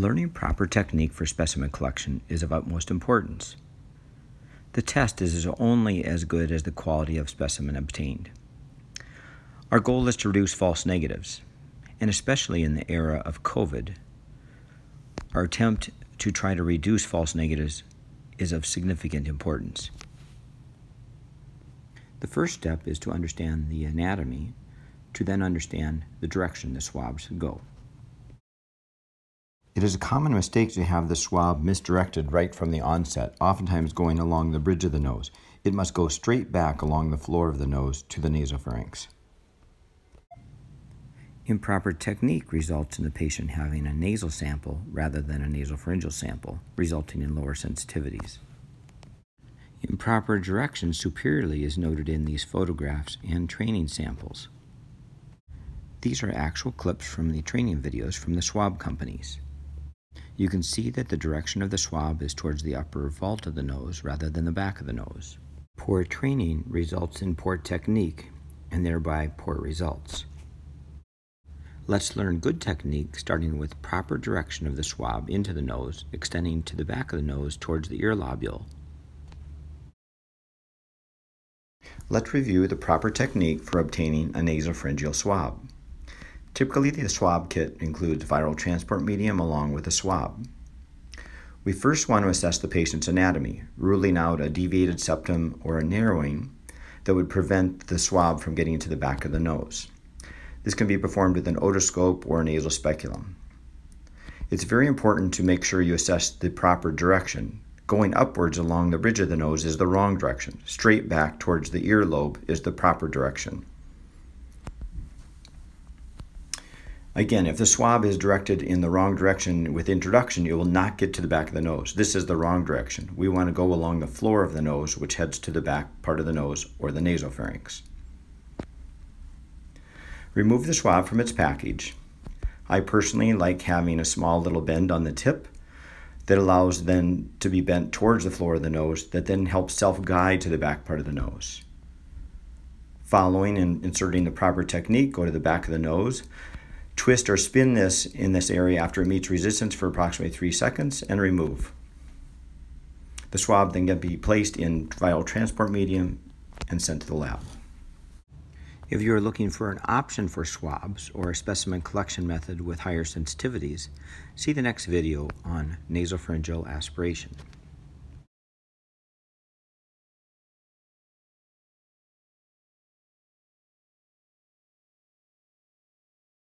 Learning proper technique for specimen collection is of utmost importance. The test is only as good as the quality of specimen obtained. Our goal is to reduce false negatives, and especially in the era of COVID, our attempt to try to reduce false negatives is of significant importance. The first step is to understand the anatomy to then understand the direction the swabs go. It is a common mistake to have the swab misdirected right from the onset, oftentimes going along the bridge of the nose. It must go straight back along the floor of the nose to the nasopharynx. Improper technique results in the patient having a nasal sample rather than a nasopharyngeal sample, resulting in lower sensitivities. Improper direction superiorly is noted in these photographs and training samples. These are actual clips from the training videos from the swab companies. You can see that the direction of the swab is towards the upper vault of the nose rather than the back of the nose. Poor training results in poor technique and thereby poor results. Let's learn good technique starting with proper direction of the swab into the nose, extending to the back of the nose towards the ear lobule. Let's review the proper technique for obtaining a nasopharyngeal swab. Typically, the swab kit includes viral transport medium along with a swab. We first want to assess the patient's anatomy, ruling out a deviated septum or a narrowing that would prevent the swab from getting into the back of the nose. This can be performed with an otoscope or a nasal speculum. It's very important to make sure you assess the proper direction. Going upwards along the bridge of the nose is the wrong direction. Straight back towards the earlobe is the proper direction. Again, if the swab is directed in the wrong direction with introduction, you will not get to the back of the nose. This is the wrong direction. We want to go along the floor of the nose, which heads to the back part of the nose or the nasopharynx. Remove the swab from its package. I personally like having a small little bend on the tip that allows then to be bent towards the floor of the nose that then helps self-guide to the back part of the nose. Following and inserting the proper technique, go to the back of the nose, Twist or spin this in this area after it meets resistance for approximately three seconds and remove. The swab then can be placed in viral transport medium and sent to the lab. If you are looking for an option for swabs or a specimen collection method with higher sensitivities, see the next video on nasopharyngeal aspiration.